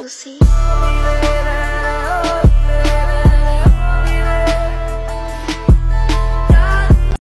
We'll see.